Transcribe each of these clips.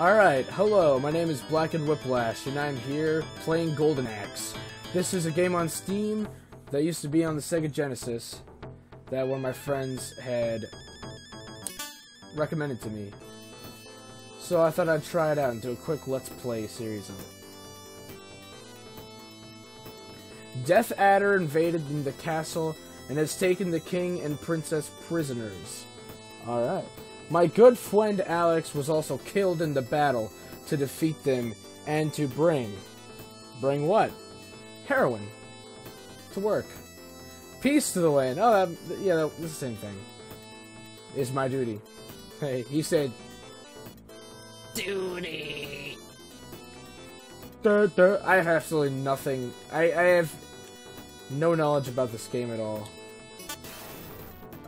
Alright, hello, my name is Blackened Whiplash, and I'm here playing Golden Axe. This is a game on Steam that used to be on the Sega Genesis that one of my friends had recommended to me. So I thought I'd try it out and do a quick Let's Play series of it. Death Adder invaded the castle and has taken the king and princess prisoners. Alright. My good friend Alex was also killed in the battle to defeat them and to bring. Bring what? Heroin. To work. Peace to the land. Oh, that, yeah, that's the same thing. It's my duty. Hey, he said, Duty. I have absolutely nothing. I, I have no knowledge about this game at all.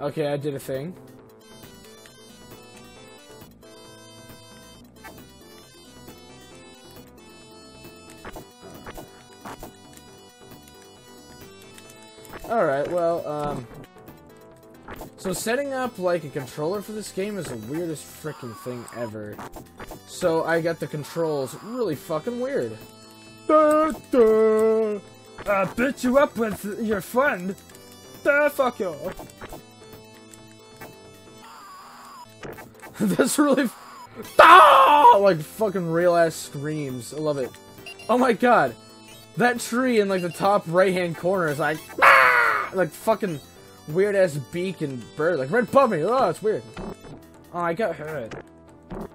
Okay, I did a thing. Alright, well, um... So setting up, like, a controller for this game is the weirdest freaking thing ever. So I got the controls really fucking weird. Duh, duh. I beat you up with your friend. Duh, fuck you. That's really... Ah! Like fucking real ass screams. I love it. Oh my god. That tree in like the top right hand corner is like... Ah! Like fucking weird ass beak and bird. Like red puppy. Oh, it's weird. Oh, I got hurt.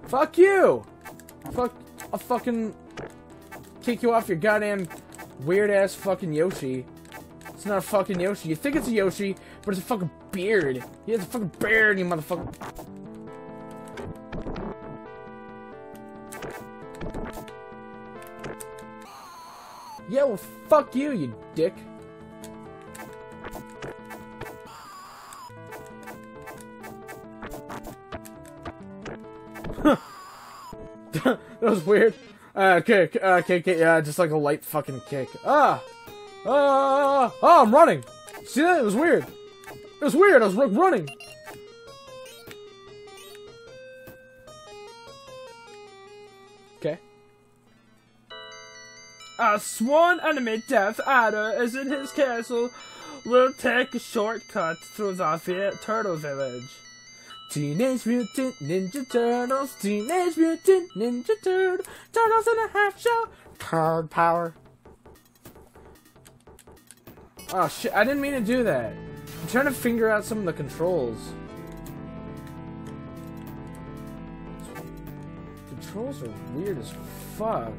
Fuck you! Fuck... I'll fucking... Kick you off your goddamn weird ass fucking Yoshi. It's not a fucking Yoshi. You think it's a Yoshi, but it's a fucking beard. He has a fucking beard, you motherfucker. Yeah, well, fuck you, you dick. That was weird. Uh, okay, uh, okay, okay, yeah, just like a light fucking kick. Ah! Ah! Oh, I'm running! See that? It was weird. It was weird, I was running. Okay. A sworn enemy Death Adder is in his castle. We'll take a shortcut through the turtle village. Teenage Mutant Ninja Turtles, Teenage Mutant Ninja Turtles, Turtles in a half shell, Turd Power. Oh shit, I didn't mean to do that. I'm trying to figure out some of the controls. Controls are weird as fuck.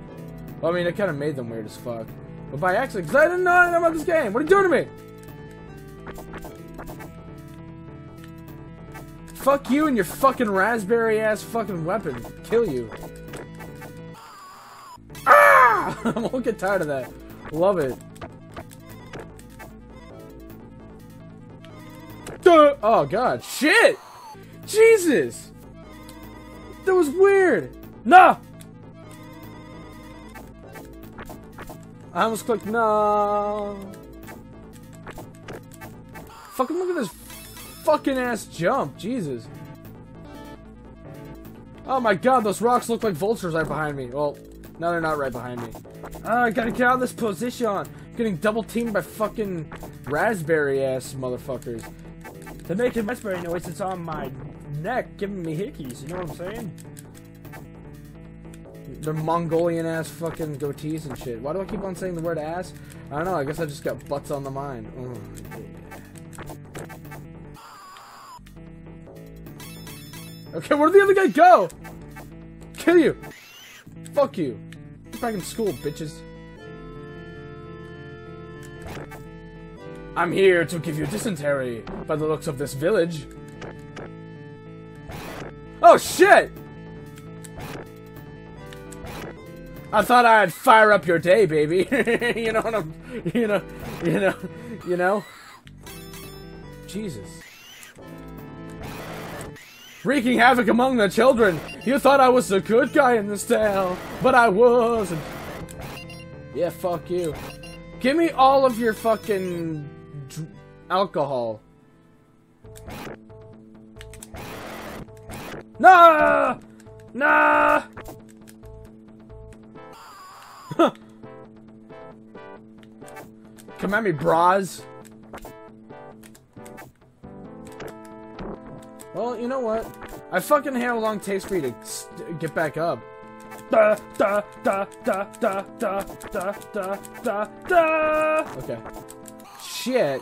Well, I mean, I kind of made them weird as fuck. But by accident, I didn't know anything about this game. What are you doing to me? Fuck you and your fucking raspberry ass fucking weapon. Kill you. Ah! I won't get tired of that. Love it. Duh! Oh god. Shit! Jesus! That was weird! Nah! I almost clicked no. Fucking look at this fucking ass jump. Jesus. Oh my god, those rocks look like vultures right behind me. Well, no, they're not right behind me. Ah, I gotta get out of this position. Getting double teamed by fucking raspberry ass motherfuckers. They're making raspberry noises on my neck, giving me hickeys. You know what I'm saying? They're Mongolian ass fucking goatees and shit. Why do I keep on saying the word ass? I don't know, I guess I just got butts on the mind. Oh, Okay, where'd the other guy go? Kill you! Fuck you. Get back in school, bitches. I'm here to give you dysentery by the looks of this village. Oh shit! I thought I'd fire up your day, baby. you know what I'm, you know, you know, you know. Jesus wreaking havoc among the children. You thought I was the good guy in this tale, but I wasn't. Yeah, fuck you. Give me all of your fucking alcohol. Nah! Nah! Come at me, bras. Well, you know what? I fucking have how long takes for you to get back up. Da da da da da da da da da da. Okay. Shit.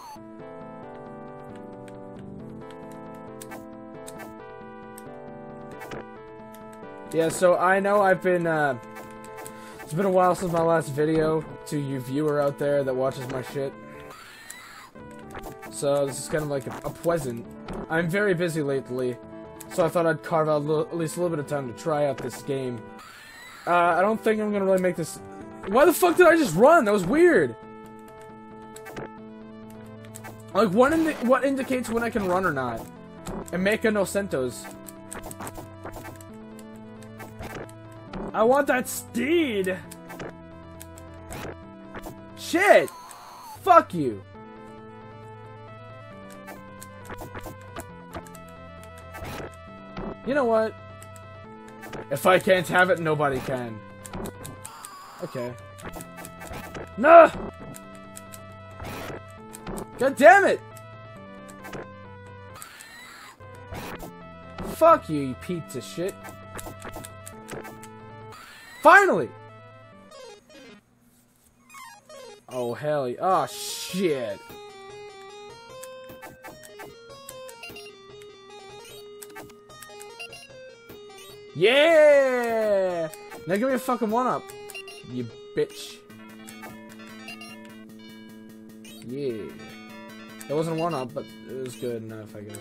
Yeah, so I know I've been, uh, it's been a while since my last video to you viewer out there that watches my shit. So this is kind of like a, a pleasant. I'm very busy lately, so I thought I'd carve out at least a little bit of time to try out this game. Uh, I don't think I'm gonna really make this. Why the fuck did I just run? That was weird. Like, what, indi what indicates when I can run or not? And make a no centos. I want that steed. Shit! Fuck you! You know what? If I can't have it, nobody can. Okay. No. God damn it! Fuck you, you pizza shit. Finally! Oh, hell yeah. Oh, shit. Yeah! Now give me a fucking one up, you bitch. Yeah. It wasn't a one up, but it was good enough, I guess.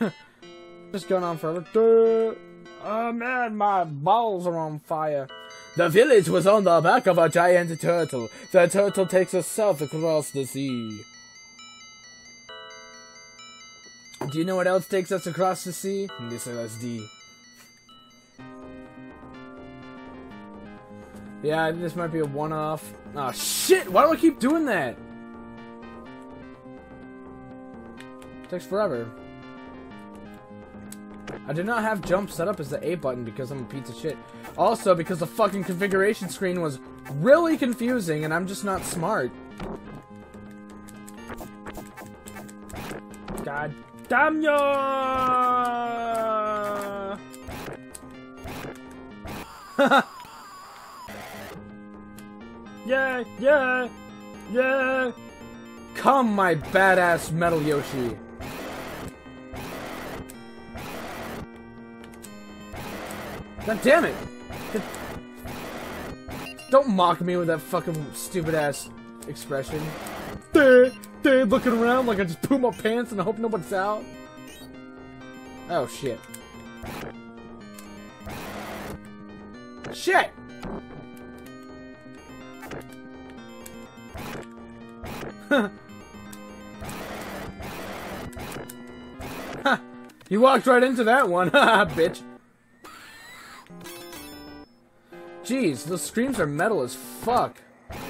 Just going on forever. Duh. Oh man, my balls are on fire. The village was on the back of a giant turtle. The turtle takes us south across the sea. Do you know what else takes us across the sea? This LSD. Yeah, this might be a one-off. Oh shit! Why do I keep doing that? takes forever. I did not have jump set up as the A button because I'm a piece of shit. Also, because the fucking configuration screen was really confusing and I'm just not smart. Damn you! yeah, yeah, yeah. Come, my badass Metal Yoshi. God damn it! Don't mock me with that fucking stupid ass expression. Duh, looking around like I just pooped my pants and I hope nobody's out. Oh shit. Shit! Ha! You walked right into that one, bitch. Jeez, those screams are metal as fuck.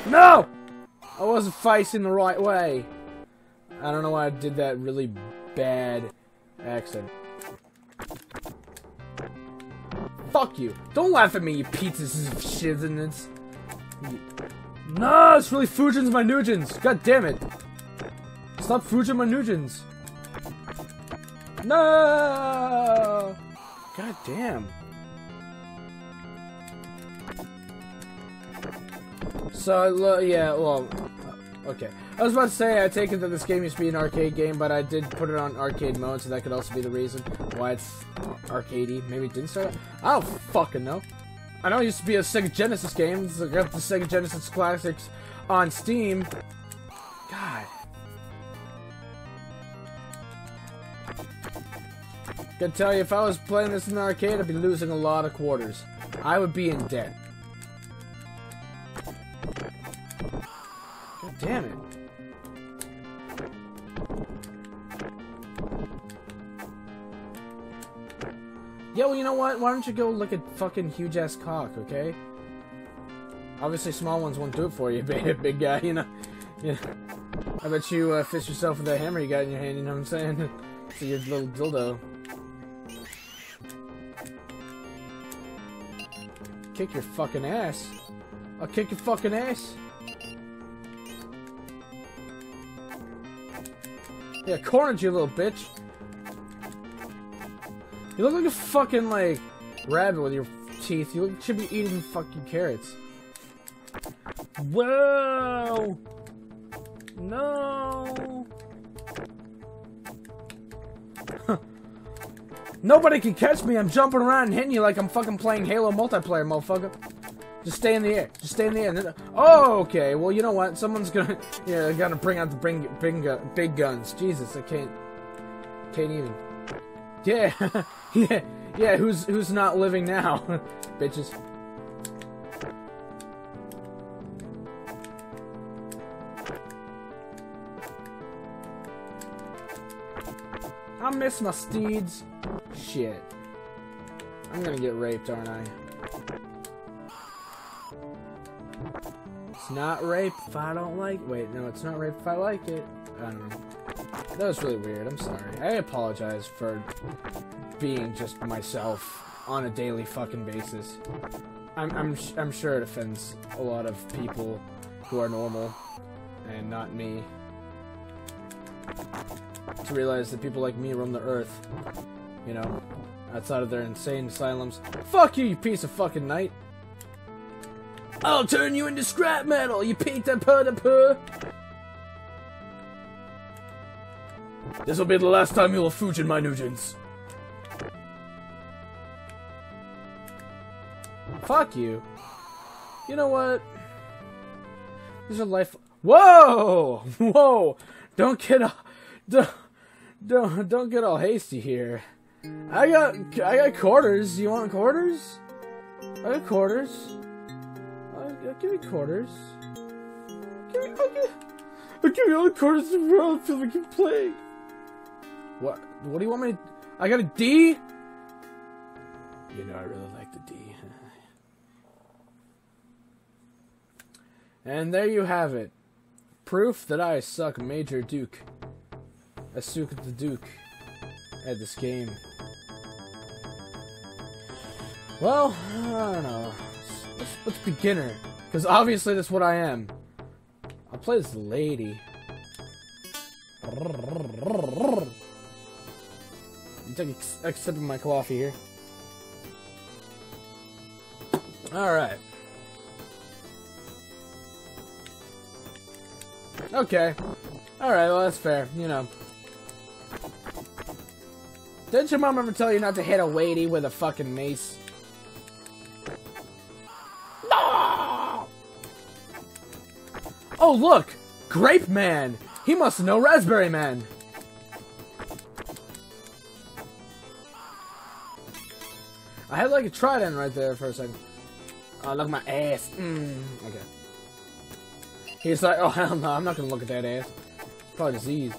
No! I wasn't facing the right way. I don't know why I did that really bad accent. Fuck you. Don't laugh at me, you pizzas of shiznits. No, it's really Foodgins my Noodgins. God damn it. Stop Foodgin my Noodgins. No! God damn. So, yeah, well, okay. I was about to say, I take it that this game used to be an arcade game, but I did put it on arcade mode, so that could also be the reason why it's arcadey. Maybe it didn't start out? I don't fucking know. I know it used to be a Sega Genesis game. I got the Sega Genesis Classics on Steam. God. Can tell you, if I was playing this in the arcade, I'd be losing a lot of quarters. I would be in debt. Damn it. Well, you know what? Why don't you go look at fucking huge ass cock, okay? Obviously, small ones won't do it for you, big, big guy, you know? Yeah. I bet you uh, fist yourself with that hammer you got in your hand, you know what I'm saying? See your little dildo. Kick your fucking ass. I'll kick your fucking ass. Yeah, cornered you, little bitch. You look like a fucking, like, rabbit with your teeth. You look, should be eating fucking carrots. Whoa! No! Nobody can catch me. I'm jumping around and hitting you like I'm fucking playing Halo multiplayer, motherfucker. Just stay in the air. Just stay in the air. Oh, okay. Well, you know what? Someone's gonna, yeah, they're gonna bring out the bring, bring, uh, big guns. Jesus, I can't, can't even. Yeah, yeah, yeah. Who's who's not living now, bitches? I miss my steeds. Shit. I'm gonna get raped, aren't I? Not rape if I don't like Wait, no, it's not rape if I like it. I don't know. That was really weird. I'm sorry. I apologize for being just myself on a daily fucking basis. I'm, I'm, I'm sure it offends a lot of people who are normal and not me to realize that people like me roam the earth, you know, outside of their insane asylums. Fuck you, you piece of fucking knight! I'll turn you into scrap metal, you Peter Purr This will be the last time you will Foodgin my Noodgins. Fuck you. You know what? These are life. Whoa! Whoa! Don't get a. Don't, don't don't get all hasty here. I got I got quarters. You want quarters? I got quarters. Give me quarters. Give me, I'll give, I'll give all the quarters in the world. I feel like you're playing. What? What do you want me to? I got a D. You know I really like the D. and there you have it. Proof that I suck Major Duke. Asuka the Duke at this game. Well, I don't know. Let's, let's beginner. Because obviously that's what I am. I'll play this lady. Take a, a sip of my coffee here. Alright. Okay. Alright, well that's fair, you know. Didn't your mom ever tell you not to hit a lady with a fucking mace? Oh, look! Grape Man! He must know Raspberry Man! I had like a trident right there for a second. Oh, look at my ass. Mm, okay. He's like, oh hell no, I'm not gonna look at that ass. It's probably diseased.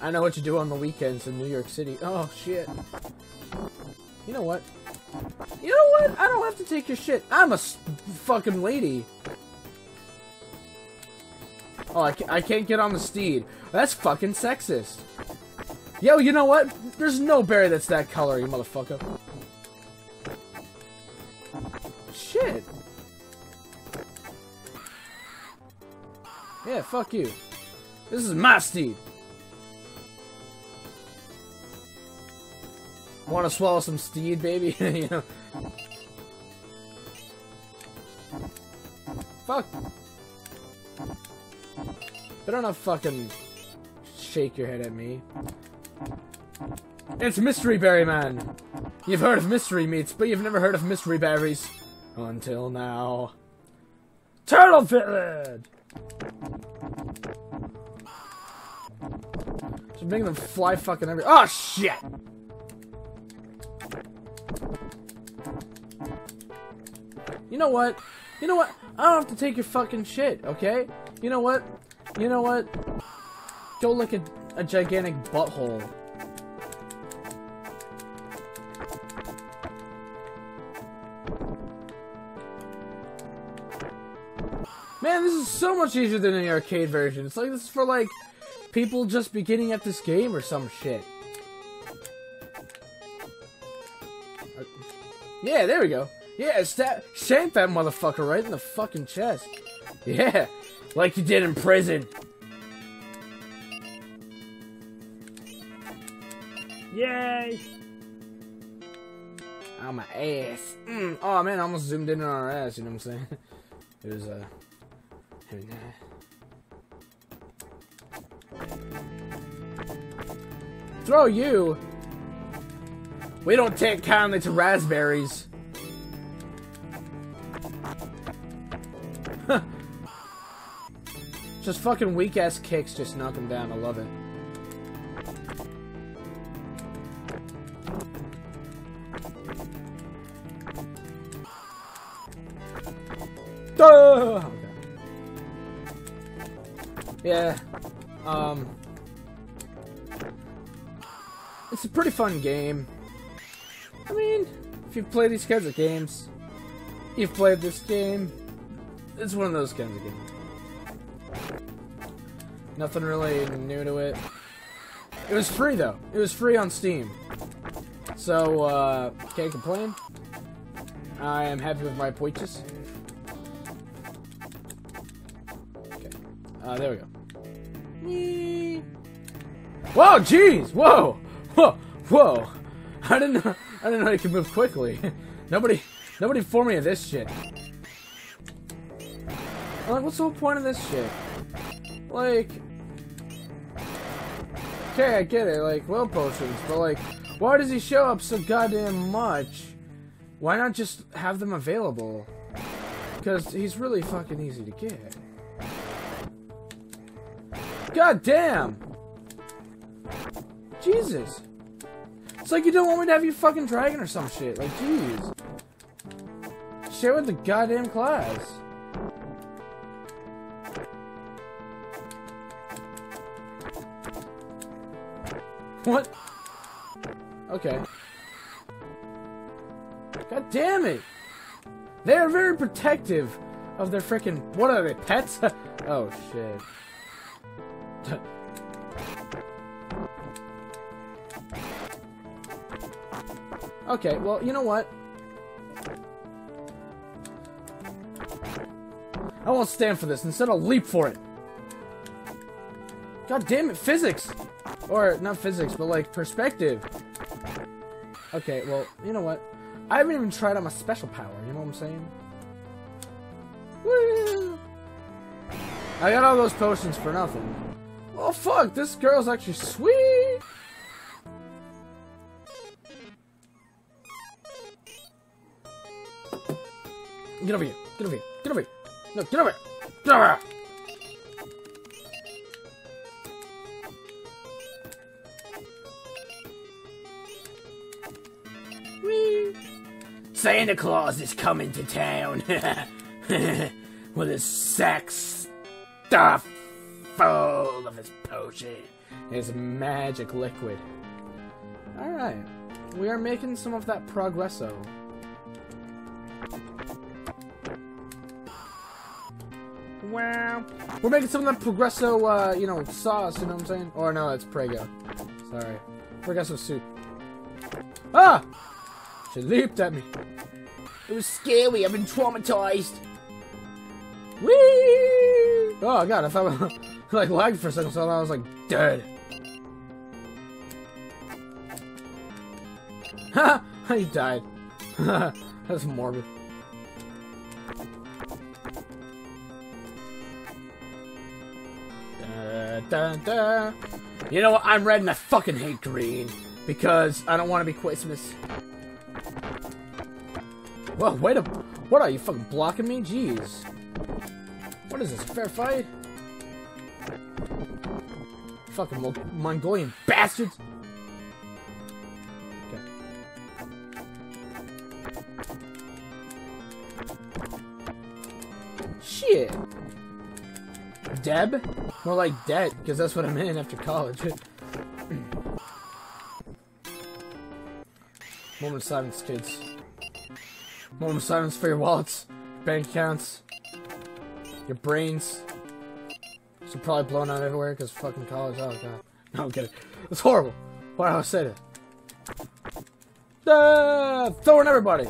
I know what you do on the weekends in New York City. Oh, shit. You know what? You know what? I don't have to take your shit. I'm a fucking lady. Oh, I, I can't get on the steed. That's fucking sexist. Yo, you know what? There's no berry that's that color, you motherfucker. Shit. Yeah, fuck you. This is my steed. Want to swallow some steed, baby? you know. Fuck. Better not fucking shake your head at me. It's Mystery Berry Man! You've heard of mystery meats, but you've never heard of mystery berries. Until now. Turtle Village! Just making them fly fucking every- Oh shit! You know what? You know what? I don't have to take your fucking shit, okay? You know what? You know what? Go look at a gigantic butthole. Man, this is so much easier than the arcade version. It's like this is for like people just beginning at this game or some shit. Yeah, there we go. Yeah, stab, shank that motherfucker right in the fucking chest. Yeah, like you did in prison. Yay! On my ass. Mm. Oh man, I almost zoomed in on our ass, you know what I'm saying? It was, uh. Throw you! We don't take kindly to raspberries. Just fucking weak ass kicks, just knock him down. I love it. Ah! Okay. Yeah. Um. It's a pretty fun game. I mean, if you play these kinds of games, you've played this game. It's one of those kinds of games. Nothing really new to it. It was free though. It was free on Steam. So, uh, can't complain. I am happy with my purchase. Okay. Uh, there we go. Whee. Whoa, jeez! Whoa! Whoa! Whoa! I didn't know, I didn't know you could move quickly. nobody, nobody informed me of this shit. I'm like, what's the whole point of this shit? Like, okay, I get it, like, will potions, but like, why does he show up so goddamn much? Why not just have them available? Because he's really fucking easy to get. God damn! Jesus! It's like you don't want me to have your fucking dragon or some shit. Like, jeez. Share with the goddamn class. What? Okay. God damn it! They are very protective of their freaking. What are they, pets? oh shit. okay, well, you know what? I won't stand for this. Instead, I'll leap for it. God damn it, physics! Or, not physics, but like, perspective. Okay, well, you know what? I haven't even tried out my special power, you know what I'm saying? Woo! I got all those potions for nothing. Oh fuck, this girl's actually sweet! Get over here, get over here, get over here! No, get over here! Get over here! Santa Claus is coming to town with his sack stuffed full of his potion, his magic liquid. Alright, we are making some of that progresso. Wow. We're making some of that progresso, uh, you know, sauce, you know what I'm saying? Or no, it's Prego. Sorry. Progresso soup. Ah! She leaped at me. It was scary. I've been traumatized. Whee! Oh god, I thought I like lagged for a second, so I was like dead. Ha! he died. That's morbid. Da, da, da. You know what? I'm red and I fucking hate green because I don't want to be Christmas. Well, wait a... What are you, fucking blocking me? Jeez. What is this, fair fight? Fucking Mo Mongolian bastards! Okay. Shit! Deb? More like debt, because that's what I'm in after college. Moment of silence, kids. Moment of silence for your wallets, bank accounts, your brains. Should probably blown out everywhere because fucking college. Oh god. No, I'm kidding. It's horrible. Why do I say that? Ah, throwing everybody.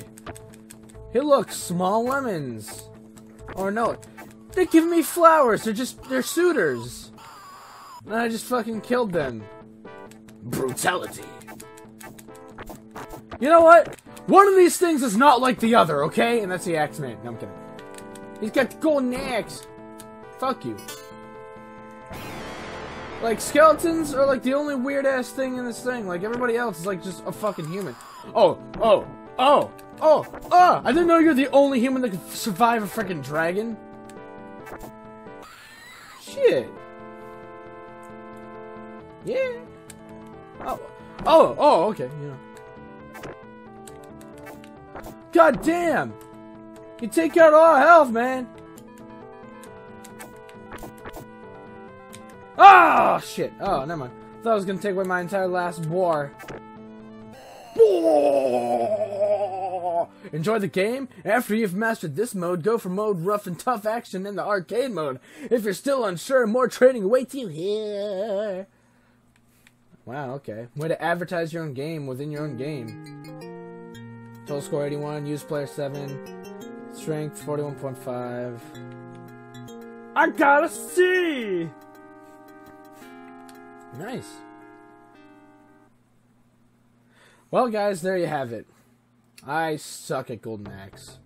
Hey, look, small lemons. Or no, they're giving me flowers. They're just they're suitors. And I just fucking killed them. Brutality. You know what? One of these things is not like the other, okay? And that's the Axeman. No, I'm kidding. He's got the golden axe. Fuck you. Like, skeletons are like the only weird ass thing in this thing. Like, everybody else is like just a fucking human. Oh, oh, oh, oh, oh! I didn't know you're the only human that can survive a freaking dragon. Shit. Yeah. Oh, oh, oh, okay, yeah. God damn! You take out all health, man! Oh, shit. Oh, never mind. Thought I was gonna take away my entire last war. Enjoy the game? After you've mastered this mode, go for mode rough and tough action in the arcade mode. If you're still unsure, more training awaits you here. Wow, okay. Way to advertise your own game within your own game. Total score 81, use player 7, strength 41.5. I gotta see! Nice. Well, guys, there you have it. I suck at Golden Axe.